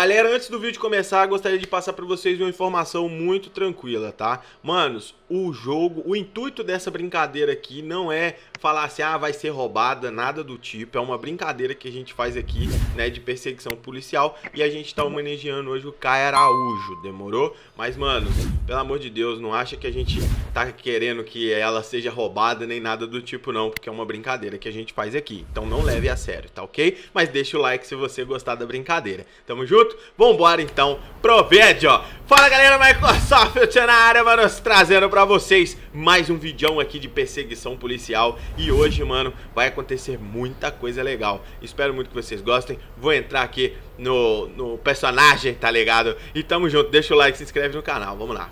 Galera, antes do vídeo começar, gostaria de passar para vocês uma informação muito tranquila, tá? Manos, o jogo, o intuito dessa brincadeira aqui não é falar assim, ah, vai ser roubada, nada do tipo. É uma brincadeira que a gente faz aqui, né, de perseguição policial. E a gente tá homenageando hoje o Caio Araújo, demorou? Mas, mano, pelo amor de Deus, não acha que a gente tá querendo que ela seja roubada nem nada do tipo, não. Porque é uma brincadeira que a gente faz aqui. Então não leve a sério, tá ok? Mas deixa o like se você gostar da brincadeira. Tamo junto? Vambora, então, pro vídeo. Fala, galera, Microsoft na área, mano, trazendo pra vocês mais um vídeo aqui de perseguição policial e hoje, mano, vai acontecer muita coisa legal. Espero muito que vocês gostem. Vou entrar aqui no, no personagem, tá ligado? E tamo junto. Deixa o like, se inscreve no canal. Vamos lá.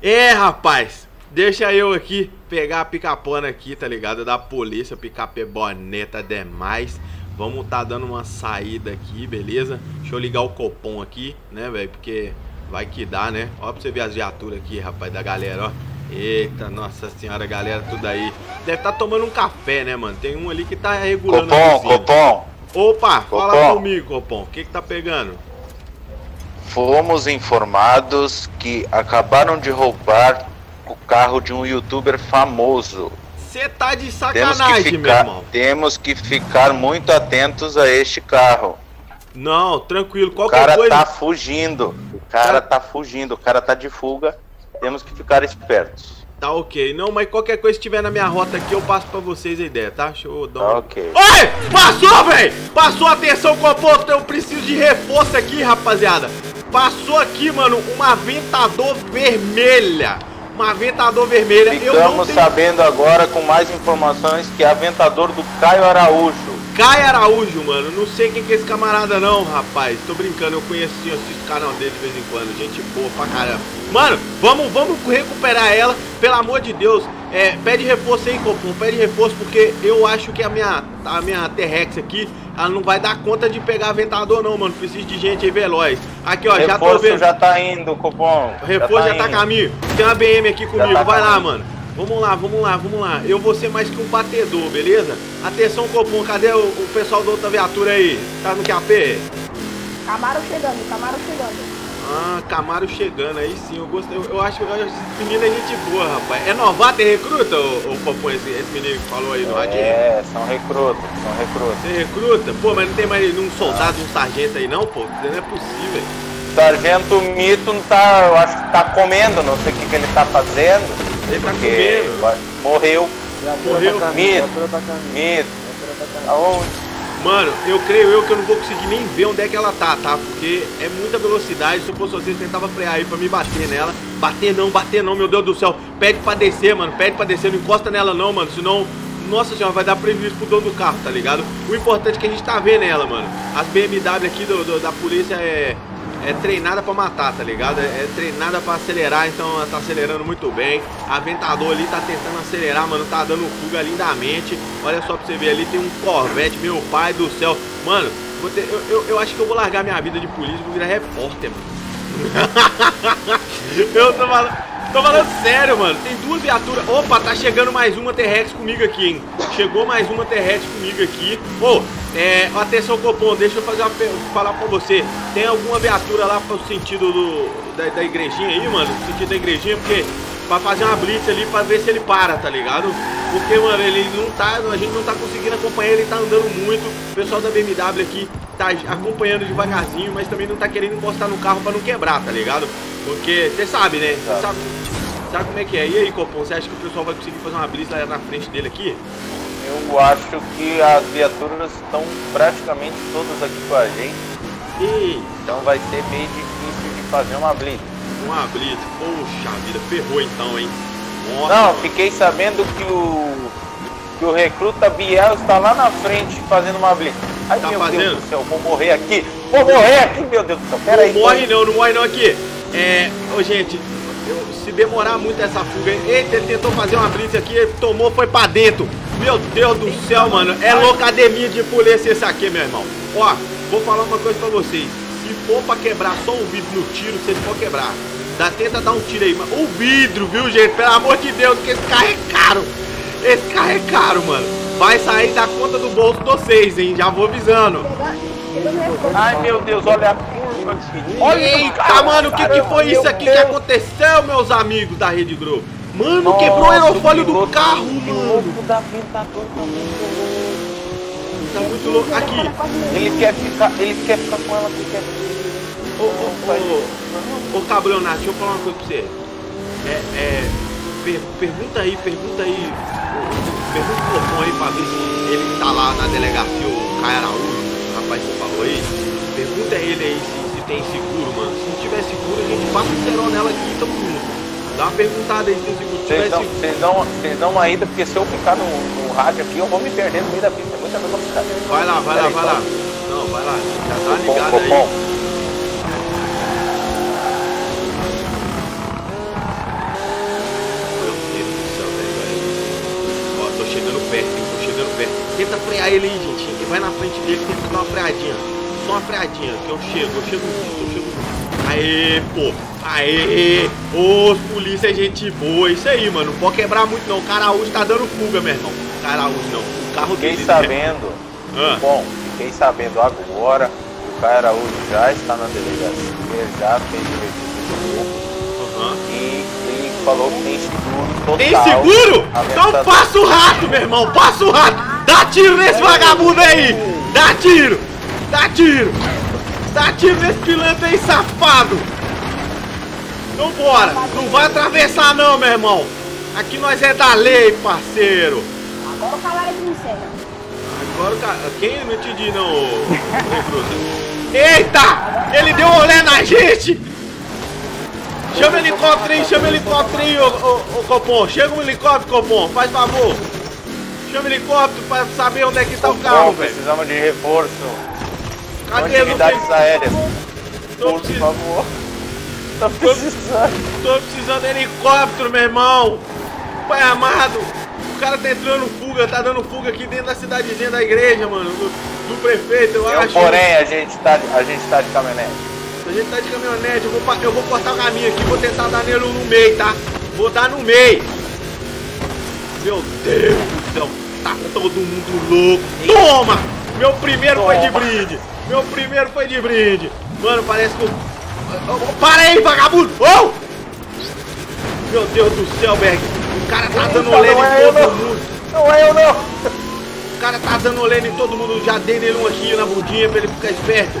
É, rapaz. Deixa eu aqui pegar a picapona aqui, tá ligado? Da polícia, picape boneta demais. Vamos tá dando uma saída aqui, beleza? Deixa eu ligar o copom aqui, né, velho? Porque vai que dá, né? Ó pra você ver as viaturas aqui, rapaz, da galera, ó. Eita, nossa senhora, galera, tudo aí. Deve estar tá tomando um café, né, mano? Tem um ali que tá regulando Copom, Copom. Opa, Copom. fala comigo, Copom. O que que tá pegando? Fomos informados que acabaram de roubar o carro de um youtuber famoso. Você tá de sacanagem, ficar, meu irmão. Temos que ficar muito atentos a este carro. Não, tranquilo. Qualquer o cara coisa... tá fugindo. O cara tá fugindo. O cara tá de fuga temos que ficar espertos. Tá ok. Não, mas qualquer coisa que tiver na minha rota aqui, eu passo pra vocês a ideia, tá? Deixa eu dar uma... Ok. Oi! Passou, velho! Passou, atenção, composto! Eu preciso de reforço aqui, rapaziada. Passou aqui, mano, uma Aventador vermelha. Uma Aventador vermelha. Ficamos tenho... sabendo agora com mais informações que é Aventador do Caio Araújo. Caio Araújo, mano. Não sei quem que é esse camarada não, rapaz. Tô brincando, eu conheço sim, assisto o canal dele de vez em quando. Gente boa pra caramba. Mano, vamos, vamos recuperar ela. Pelo amor de Deus. É, pede reforço aí, Copom. Pede reforço porque eu acho que a minha, a minha T-Rex aqui, ela não vai dar conta de pegar aventador não, mano. Preciso de gente aí veloz. Aqui, ó, reforço já tô vendo. já tá indo, Copom. Reforço já tá, já tá caminho. Tem uma BM aqui comigo. Tá vai caminho. lá, mano. Vamos lá, vamos lá, vamos lá. Eu vou ser mais que um batedor, beleza? Atenção, Copom, cadê o, o pessoal da outra viatura aí? Tá no QAP? Camaro chegando, Camaro chegando. Ah, Camaro chegando, aí sim, eu gostei. Eu, eu acho que esse menino é gente boa, rapaz. É novato e recruta, o, o Popô, esse, esse menino que falou aí no radinho? É, são recrutas, são recrutas. Você recruta? Pô, mas não tem mais um soldado, um sargento aí não, pô? Não é possível. Sargento Mito não tá, eu acho que tá comendo, não sei o que, que ele tá fazendo. Ele tá comendo. Morreu. Morreu. Mito. Mito. Aonde? Mano, eu creio eu que eu não vou conseguir nem ver onde é que ela tá, tá? Porque é muita velocidade. Se eu fosse vocês, tentava frear aí pra me bater nela. Bater não, bater não, meu Deus do céu. Pede pra descer, mano. Pede pra descer. Não encosta nela não, mano. Senão, nossa senhora, vai dar prejuízo pro dono do carro, tá ligado? O importante é que a gente tá vendo ela, mano. As BMW aqui do, do da polícia é é treinada pra matar, tá ligado? É, é treinada pra acelerar, então ela tá acelerando muito bem. Aventador ali tá tentando acelerar, mano, tá dando fuga lindamente. Olha só pra você ver ali, tem um Corvette, meu pai do céu. Mano, ter, eu, eu, eu, acho que eu vou largar minha vida de polícia e vou virar repórter, mano. eu tô falando... Tô falando sério, mano. Tem duas viaturas. Opa, tá chegando mais uma T-Rex comigo aqui, hein? Chegou mais uma T-Rex comigo aqui. Ô, oh, é, atenção, Copom, deixa eu fazer uma, falar pra você. Tem alguma viatura lá pro sentido do, da, da igrejinha aí, mano? No sentido da igrejinha, porque pra fazer uma blitz ali pra ver se ele para, tá ligado? Porque, mano, ele não tá, a gente não tá conseguindo acompanhar, ele tá andando muito. O pessoal da BMW aqui tá acompanhando devagarzinho, mas também não tá querendo encostar no carro pra não quebrar, tá ligado? Porque você sabe, né? Você sabe, sabe como é que é. E aí, Copom, você acha que o pessoal vai conseguir fazer uma blitz lá na frente dele aqui? Eu acho que as viaturas estão praticamente todas aqui com a gente. E... Então vai ser meio difícil de fazer uma blitz. Uma blitz? Poxa vida, ferrou então, hein? Nossa, Não, fiquei sabendo que o que o recruta Biel está lá na frente fazendo uma blitz. Ai tá meu fazendo? Deus do céu, vou morrer aqui. Vou morrer aqui, meu Deus do céu. Pera não aí. Morre não, não morre não aqui. É, ô gente, eu, se demorar muito essa fuga, eita, ele tentou fazer uma blitz aqui, tomou, foi pra dentro. Meu Deus do céu, mano. É locademia de polícia esse aqui, meu irmão. Ó, vou falar uma coisa pra vocês. Se for pra quebrar só um vidro no tiro, vocês vão quebrar. Dá, tenta dar um tiro aí, mano. O vidro, viu, gente? Pelo amor de Deus, que esse carro é caro. Esse carro é caro, mano. Vai sair da conta do bolso de vocês, hein? Já vou avisando. Ai, meu Deus, olha a curva. Olha Eita, mano, o que, que foi isso aqui que aconteceu, meus amigos da Rede Globo? Mano, Nossa, quebrou o aerofólio do carro, mano. Da tá Tá muito louco. Aqui. Ele quer ficar, ele quer ficar com ela, ele quer. Ô, ô, ô, ô, Cabronato, deixa eu falar uma coisa pra você. É, é, per, pergunta aí, pergunta aí. Pergunta pro Lopão aí pra ver se ele tá lá na delegacia, o Caio Araújo, o rapaz que falou aí. Pergunta ele aí se, se tem seguro, mano. Se não tiver seguro, a gente passa o cerol nela aqui e tamo junto. Dá uma perguntada aí se o seguro. Vocês dão, vocês dão uma ida, porque se eu ficar no, no rádio aqui, eu vou me perder no meio da pista. É muita velocidade. Vai lá, vai lá, vai lá. Não, vai lá. Já tá ligado aí. Tenta frear ele aí, gente. Ele vai na frente dele, tenta dar uma freadinha. Só uma freadinha, que eu chego, eu chego junto, eu chego junto. Aê, pô. Aê, ô, polícia é gente boa. Isso aí, mano. Não pode quebrar muito, não. O Caraújo tá dando fuga, meu irmão. O Caraújo não. O carro fiquei dele. Fiquei né? sabendo. Ah. Bom, fiquei sabendo agora. O Caraújo já está na delegacia, já fez o registro. Uhum. E ele falou que tem seguro total. Tem seguro? Então passa o rato, meu irmão. Passa o rato. Dá tiro nesse vagabundo aí! Dá tiro! Dá tiro! Dá tiro nesse pilantra aí, safado! Então bora! Não vai atravessar não, meu irmão! Aqui nós é da lei, parceiro! Agora o calário me Agora o cara... Quem não entendi não, Eita! Ele deu um olé na gente! Chama o helicóptero aí, chama o helicóptero aí, ô, ô, ô Copom! Chega um helicóptero, Copom! Faz favor! Chama helicóptero pra saber onde é que tá o carro, velho. Precisamos de reforço. Cadê? Unidades aéreas. Por favor. Tô precisando. Tô precisando de helicóptero, meu irmão. Pai amado. O cara tá entrando fuga, tá dando fuga aqui dentro da cidadezinha da igreja, mano. Do, do prefeito, eu, eu acho. Porém, a gente, tá, a gente tá de caminhonete. A gente tá de caminhonete, eu vou, eu vou cortar o caminho aqui, vou tentar dar nele no meio, tá? Vou dar no meio. Meu Deus do céu. Tá todo mundo louco. Toma! Meu primeiro Toma. foi de brinde. Meu primeiro foi de brinde. Mano, parece que eu... Para aí, vagabundo! Oh! Meu Deus do céu, Berg. O cara tá dando olé em é todo mundo. Não é eu, não. O cara tá dando olé em todo mundo. Já dei nele um aqui na bundinha pra ele ficar esperto.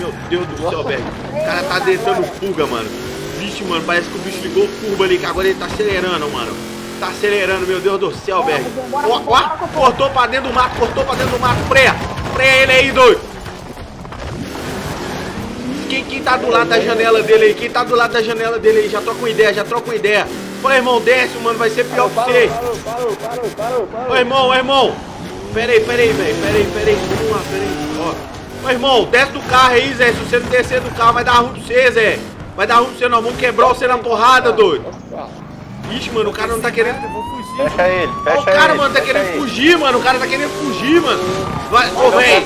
Meu Deus do céu, Berg. O cara tá deitando fuga, mano. Vixe, mano, parece que o bicho ligou curva ali, que agora ele tá acelerando, mano. Tá acelerando, meu Deus do céu, velho. Ó, ó, cortou pra dentro do mato, cortou pra dentro do mato. Freia, freia ele aí, doido. Quem, quem tá do lado da janela dele aí? Quem tá do lado da janela dele aí? Já troca uma ideia, já troca uma ideia. Ô, irmão, desce, mano, vai ser pior que você. Parou, parou, parou, parou, Ô, irmão, ô, irmão. Pera aí, pera aí, velho. Pera aí, pera aí. Vamos lá, pera aí. Ó. Ô, irmão, desce do carro aí, Zé. Se você não descer do carro, vai dar ruim pra você, Zé. Vai dar ruim pra você, nós vamos quebrar você na porrada, doido. Ixi, mano, o cara não tá querendo. Fecha ele, fecha o cara, ele, mano, tá querendo ele. fugir, mano. O cara tá querendo fugir, mano. Vai, ô, véi.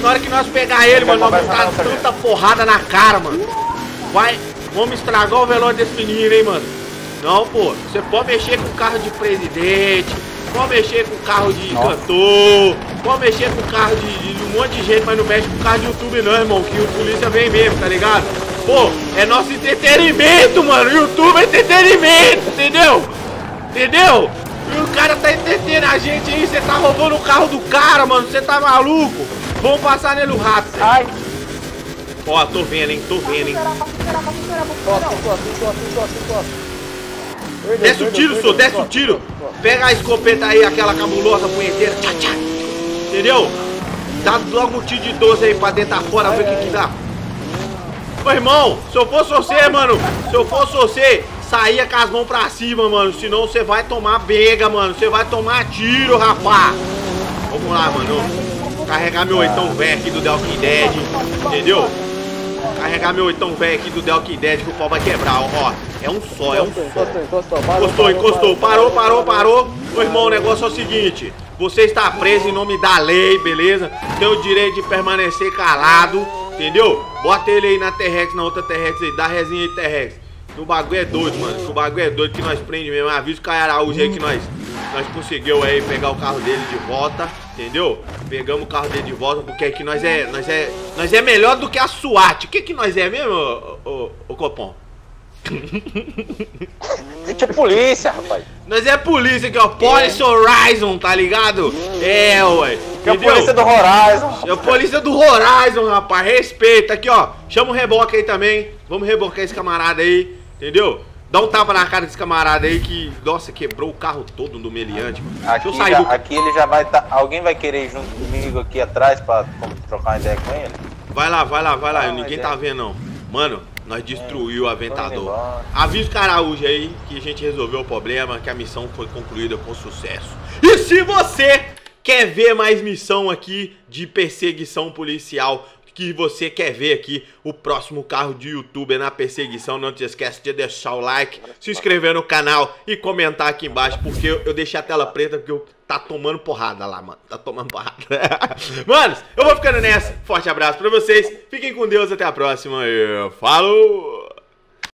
Na hora que nós pegar ele, mano, nós vamos dar tanta porrada na cara, mano. Vai, vamos estragar o velório desse menino, hein, mano. Não, pô. Você pode mexer com o carro de presidente, pode mexer com o carro de Nossa. cantor, pode mexer com o carro de, de, um monte de gente, mas não mexe com o carro de YouTube, não, irmão. Que o polícia vem mesmo, tá ligado? Pô, é nosso entretenimento, mano. YouTube é entretenimento, entendeu? Entendeu? E o cara tá entretendo a gente aí. Você tá roubando o carro do cara, mano. Você tá maluco? Vamos passar nele o rápido. Ai. Ó, tô vendo, hein? Tô vendo, hein? Desce o tiro, senhor. Desce o tiro. Pega a escopeta aí, aquela cabulosa punheteira. Tchá, tchá. Entendeu? Dá logo um tiro de 12 aí pra dentro, fora, ver o que que dá. Ô irmão, se eu fosse você, mano, se eu fosse você, saía com as mãos pra cima, mano. Senão você vai tomar bega, mano. Você vai tomar tiro, rapá. Vamos lá, mano. Carregar meu oitão velho aqui do The Walking Dead. Entendeu? Carregar meu oitão velho aqui do The Walking Dead que o pau vai quebrar, ó. É um só, é um só. Encostou, encostou. Parou, parou, parou. Ô irmão, o negócio é o seguinte. Você está preso em nome da lei, beleza? Tem o direito de permanecer calado. Entendeu? Bota ele aí na T-Rex, na outra T-Rex aí. Dá resinha aí, T-Rex. O bagulho é doido, mano. O bagulho é doido que nós prende mesmo. Avisa o Caio Araújo aí que nós, nós conseguimos aí pegar o carro dele de volta, entendeu? Pegamos o carro dele de volta, porque aqui nós é, nós é, nós é melhor do que a SWAT. O que que nós é mesmo, ô, ô, ô Copom? Gente é polícia, rapaz. Nós é polícia aqui, ó. Police é. Horizon, tá ligado? É, ué. Que é a polícia do Horizon. É a polícia do Horizon, rapaz. Respeita. Aqui, ó. Chama o reboque aí também. Vamos rebocar esse camarada aí. Entendeu? Dá um tapa na cara desse camarada aí que, nossa, quebrou o carro todo do meliante. Aqui, já, do... aqui ele já vai tá... Alguém vai querer ir junto comigo aqui atrás pra trocar uma ideia com ele? Vai lá, vai lá, vai lá. Ninguém tá vendo, não. Mano, nós destruiu o Aventador. Avisa o Caraújo aí que a gente resolveu o problema, que a missão foi concluída com sucesso. E se você quer ver mais missão aqui de perseguição policial, que você quer ver aqui o próximo carro de youtuber na perseguição, não te esquece de deixar o like, se inscrever no canal e comentar aqui embaixo, porque eu, eu deixei a tela preta porque eu tá tomando porrada lá, mano. Tá tomando porrada. Manos, eu vou ficando nessa. Forte abraço pra vocês. Fiquem com Deus. Até a próxima. E falou!